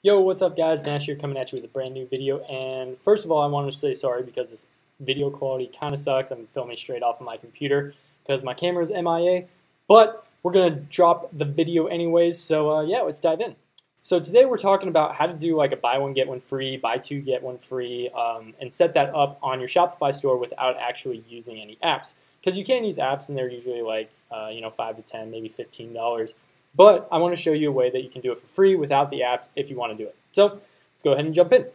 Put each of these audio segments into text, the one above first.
Yo, what's up guys? Nash here coming at you with a brand new video and first of all I want to say sorry because this video quality kind of sucks. I'm filming straight off of my computer because my camera is MIA but we're going to drop the video anyways so uh, yeah, let's dive in. So today we're talking about how to do like a buy one get one free, buy two get one free um, and set that up on your Shopify store without actually using any apps because you can use apps and they're usually like uh, you know 5 to 10 maybe $15 but I want to show you a way that you can do it for free without the apps if you want to do it. So let's go ahead and jump in.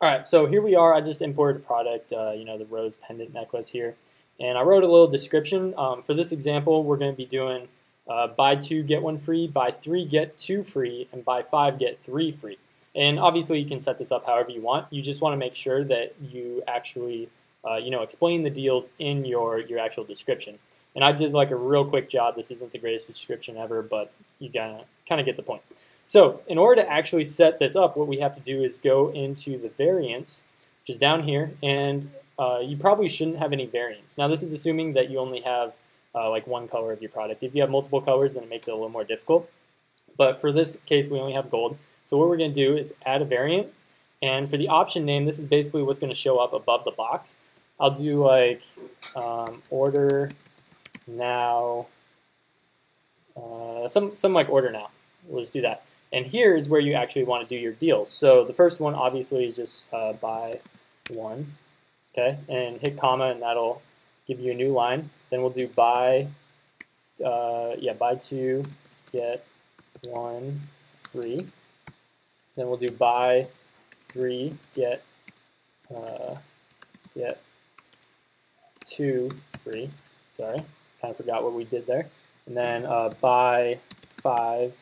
All right, so here we are. I just imported a product, uh, you know, the rose pendant necklace here. And I wrote a little description. Um, for this example, we're going to be doing uh, buy two, get one free, buy three, get two free, and buy five, get three free. And obviously you can set this up however you want. You just want to make sure that you actually, uh, you know, explain the deals in your, your actual description. And I did like a real quick job. This isn't the greatest description ever, but you gotta kind of get the point. So in order to actually set this up, what we have to do is go into the variants, which is down here, and uh, you probably shouldn't have any variants. Now this is assuming that you only have uh, like one color of your product. If you have multiple colors, then it makes it a little more difficult. But for this case, we only have gold. So what we're going to do is add a variant. And for the option name, this is basically what's going to show up above the box. I'll do like um, order now, uh, some, some like order now. We'll just do that. And here is where you actually want to do your deals. So the first one obviously is just uh, buy one, okay, and hit comma and that'll give you a new line. Then we'll do buy, uh, yeah, buy two, get one free. Then we'll do buy three, get uh, get two free. Sorry kind of forgot what we did there. And then uh, buy five,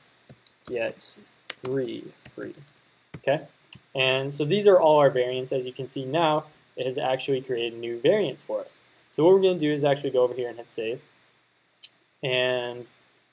get three free. Okay, and so these are all our variants. As you can see now, it has actually created new variants for us. So what we're going to do is actually go over here and hit save. And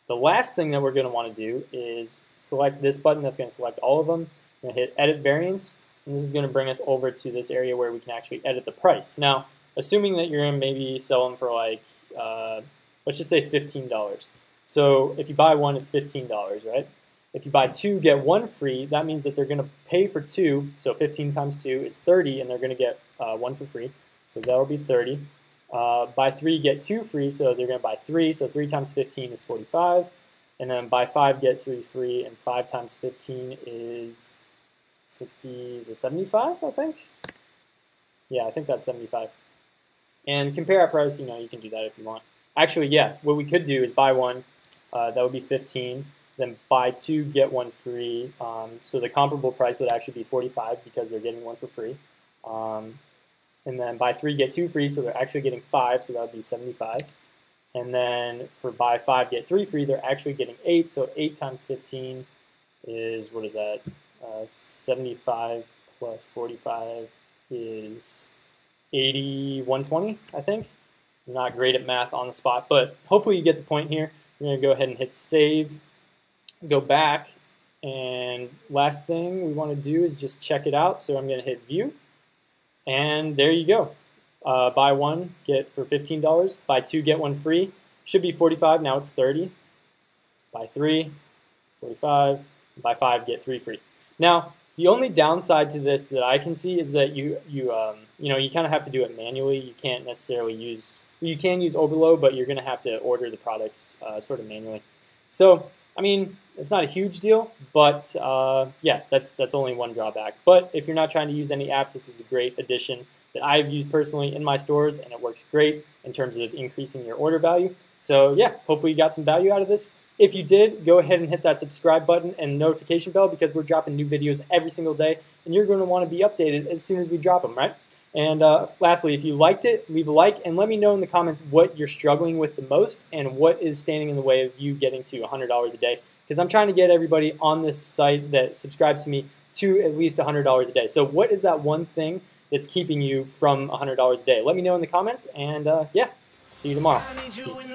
the last thing that we're going to want to do is select this button that's going to select all of them. To hit edit variants, and this is going to bring us over to this area where we can actually edit the price. Now, assuming that you're going to maybe sell them for like uh, let's just say $15. So if you buy one, it's $15, right? If you buy two, get one free, that means that they're going to pay for two. So 15 times 2 is 30, and they're going to get uh, one for free. So that will be 30. Uh, buy three, get two free, so they're going to buy three. So 3 times 15 is 45. And then buy five, get three free, and 5 times 15 is 60, is it 75, I think? Yeah, I think that's 75. And compare our price, you know, you can do that if you want. Actually, yeah, what we could do is buy one. Uh, that would be 15. Then buy two, get one free. Um, so the comparable price would actually be 45 because they're getting one for free. Um, and then buy three, get two free, so they're actually getting five, so that would be 75. And then for buy five, get three free, they're actually getting eight, so eight times 15 is, what is that? Uh, 75 plus 45 is 80, 120, I think. Not great at math on the spot, but hopefully you get the point here. We're going to go ahead and hit save, go back, and last thing we want to do is just check it out. So I'm going to hit view, and there you go. Uh, buy one, get for $15. Buy two, get one free. Should be 45, now it's 30. Buy three, 45. Buy five, get three free. Now, the only downside to this that I can see is that you you um, you know you kind of have to do it manually. You can't necessarily use you can use Oberlo, but you're going to have to order the products uh, sort of manually. So I mean it's not a huge deal, but uh, yeah, that's that's only one drawback. But if you're not trying to use any apps, this is a great addition that I've used personally in my stores, and it works great in terms of increasing your order value. So yeah, hopefully you got some value out of this. If you did, go ahead and hit that subscribe button and notification bell because we're dropping new videos every single day, and you're going to want to be updated as soon as we drop them, right? And uh, lastly, if you liked it, leave a like and let me know in the comments what you're struggling with the most and what is standing in the way of you getting to $100 a day. Because I'm trying to get everybody on this site that subscribes to me to at least $100 a day. So what is that one thing that's keeping you from $100 a day? Let me know in the comments, and uh, yeah, see you tomorrow. Peace.